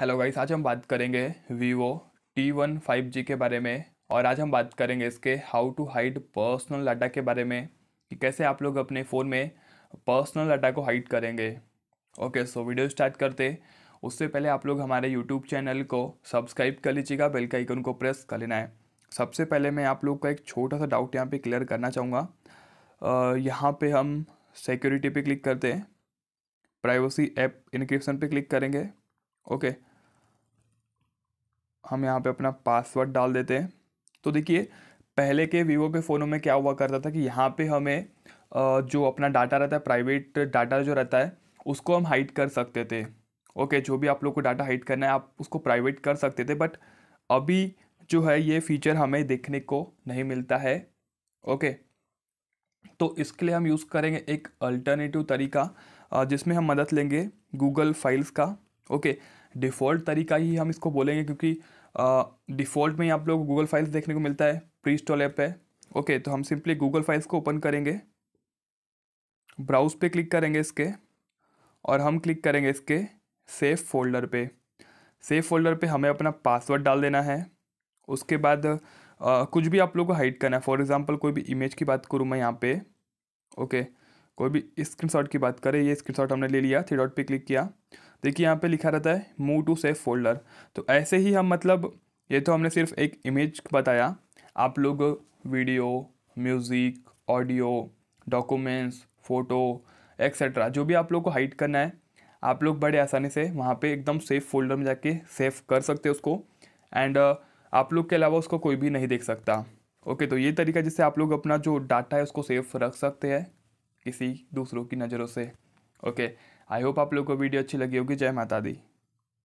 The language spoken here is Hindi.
हेलो गाइस आज हम बात करेंगे Vivo T one five G के बारे में और आज हम बात करेंगे इसके how to hide personal data के बारे में कि कैसे आप लोग अपने फ़ोन में पर्सनल डाटा को हाइड करेंगे। ओके सो वीडियो स्टार्ट करते। उससे पहले आप लोग हमारे यूट्यूब चैनल को सब्सक्राइब कर लीजिएगा बेल का आइकन को प्रेस कर लेना है। सबसे पहले मैं आप लोग का एक छोटा सा डाउट यहाँ पर क्लियर करना चाहूँगा। यहाँ पर हम सिक्योरिटी पे क्लिक करते हैं। प्राइवेसी ऐप इनक्रिप्शन पे क्लिक करेंगे। ओके हम यहाँ पे अपना पासवर्ड डाल देते हैं। तो देखिए, पहले के वीवो के फ़ोनों में क्या हुआ करता था कि यहाँ पे हमें जो अपना डाटा रहता है प्राइवेट डाटा जो रहता है, उसको हम हाइड कर सकते थे। ओके जो भी आप लोग को डाटा हाइड करना है, आप उसको प्राइवेट कर सकते थे बट अभी जो है ये फीचर हमें देखने को नहीं मिलता है। ओके तो इसके लिए हम यूज़ करेंगे एक अल्टरनेटिव तरीका जिसमें हम मदद लेंगे गूगल फाइल्स का। ओके डिफ़ॉल्ट तरीका ही हम इसको बोलेंगे, क्योंकि डिफ़ॉल्ट में ही आप लोग गूगल फाइल्स देखने को मिलता है प्री स्टॉल ऐप है। ओके तो हम सिंपली गूगल फाइल्स को ओपन करेंगे। ब्राउज पे क्लिक करेंगे इसके और हम क्लिक करेंगे इसके सेव फोल्डर पे। सेव फोल्डर पे हमें अपना पासवर्ड डाल देना है। उसके बाद आ, कुछ भी आप लोग को हाइड करना है। फॉर एग्जांपल कोई भी इमेज की बात करूँ मैं यहाँ पे। ओके कोई भी स्क्रीनशॉट की बात करें ये स्क्रीनशॉट हमने ले लिया थ्री डॉट पे क्लिक किया। देखिए यहाँ पे लिखा रहता है मूव टू सेव फोल्डर तो ऐसे ही हम मतलब ये तो हमने सिर्फ़ एक इमेज बताया। आप लोग video music audio documents photo etcetera जो भी आप लोग को हाइड करना है, आप लोग बड़े आसानी से वहाँ पे एकदम सेफ़ फोल्डर में जाके सेव कर सकते हैं उसको। एंड आप लोग के अलावा उसको कोई भी नहीं देख सकता। ओके तो ये तरीका जिससे आप लोग अपना जो डाटा है उसको सेफ़ रख सकते हैं किसी दूसरों की नज़रों से। ओके। आई होप आप लोग को वीडियो अच्छी लगी होगी। जय माता दी।